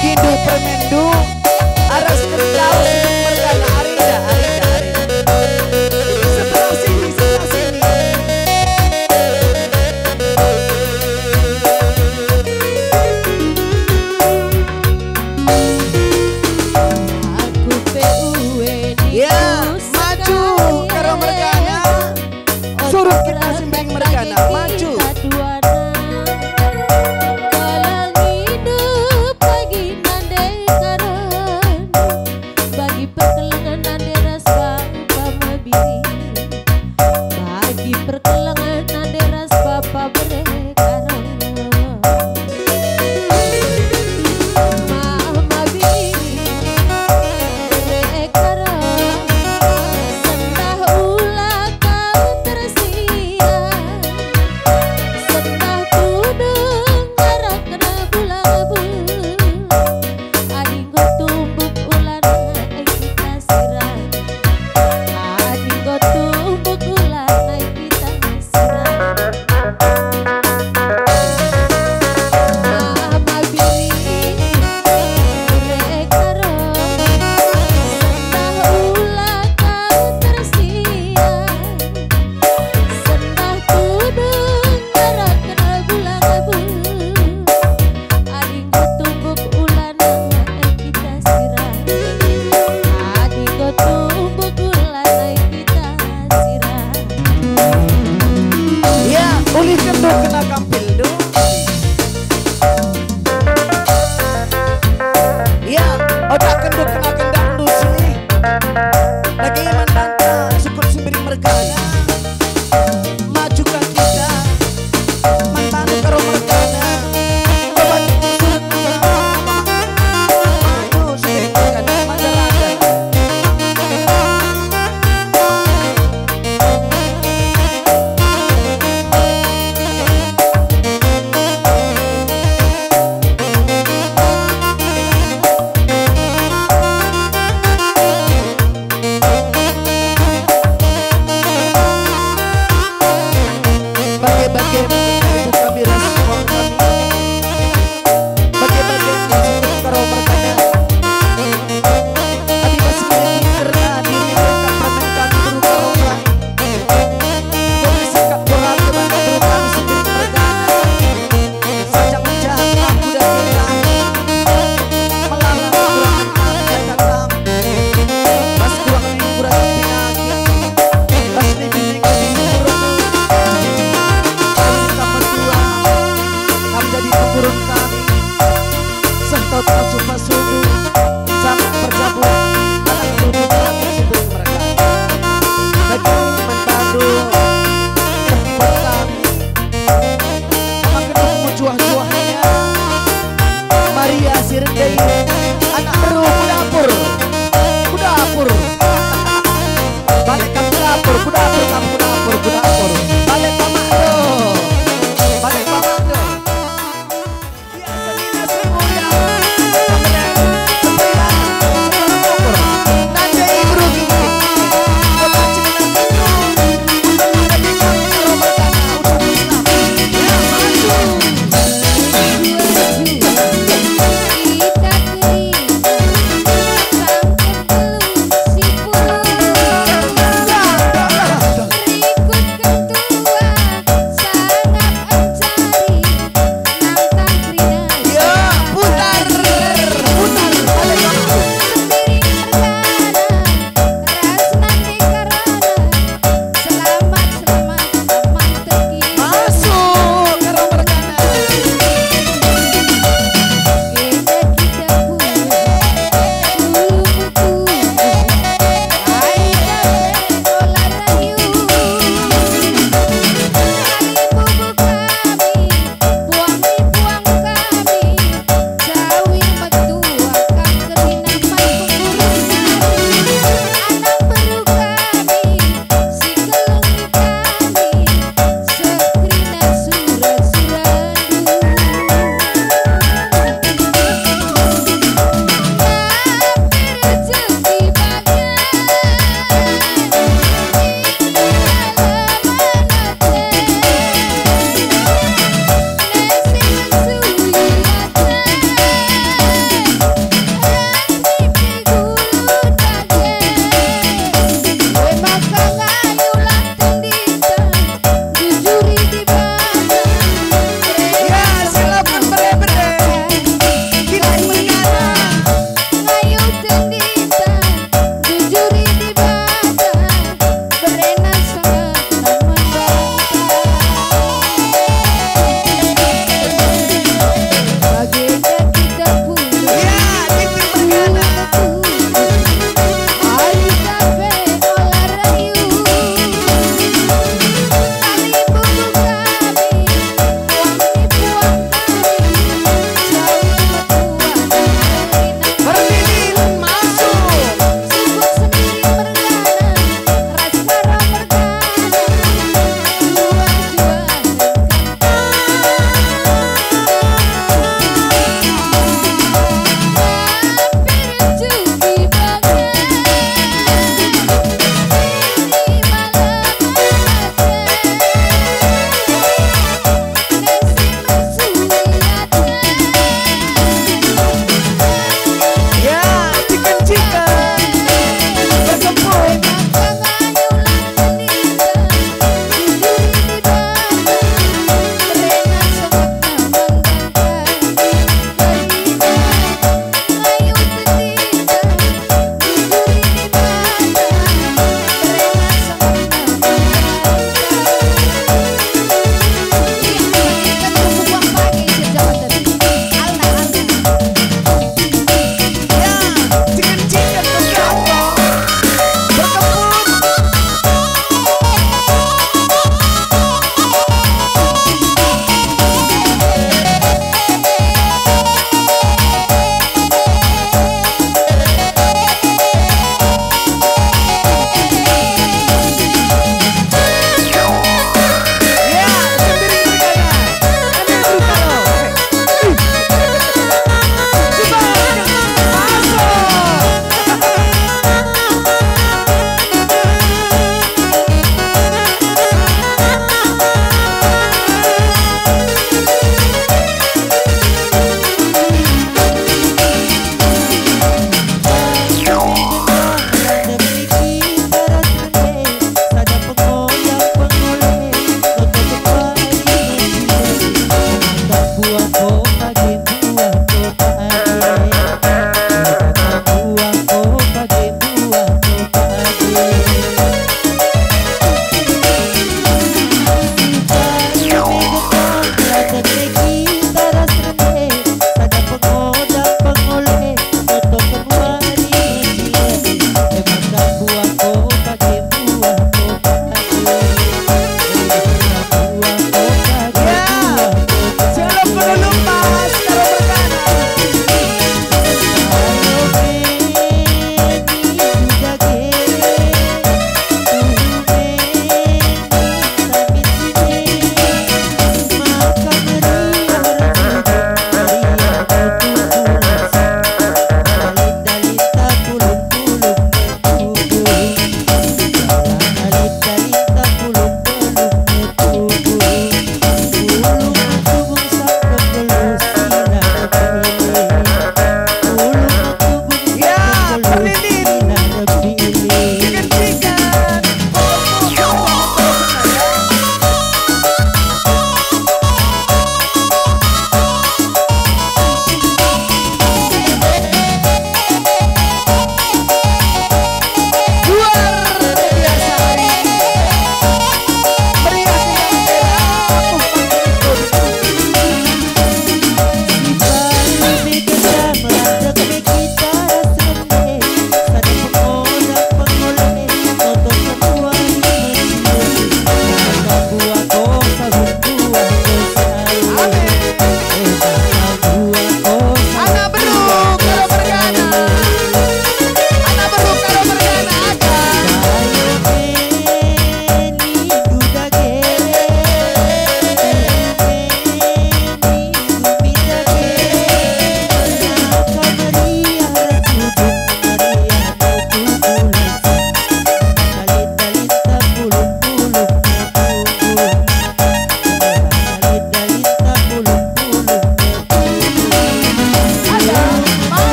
Legindu permendu Aras kendau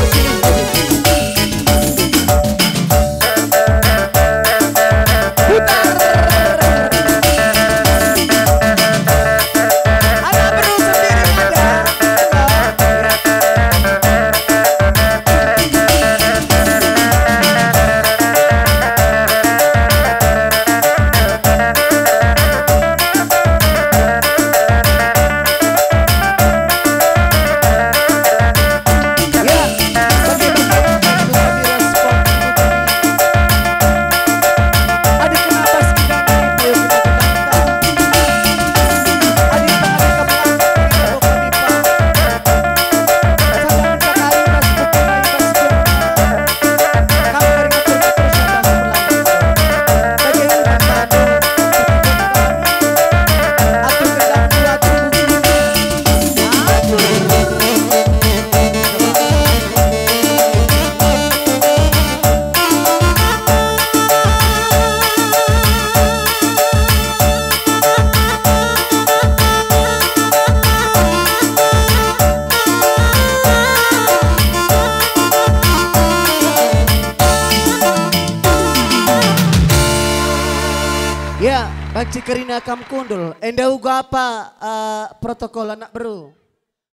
Rosie. Protokol anak bro?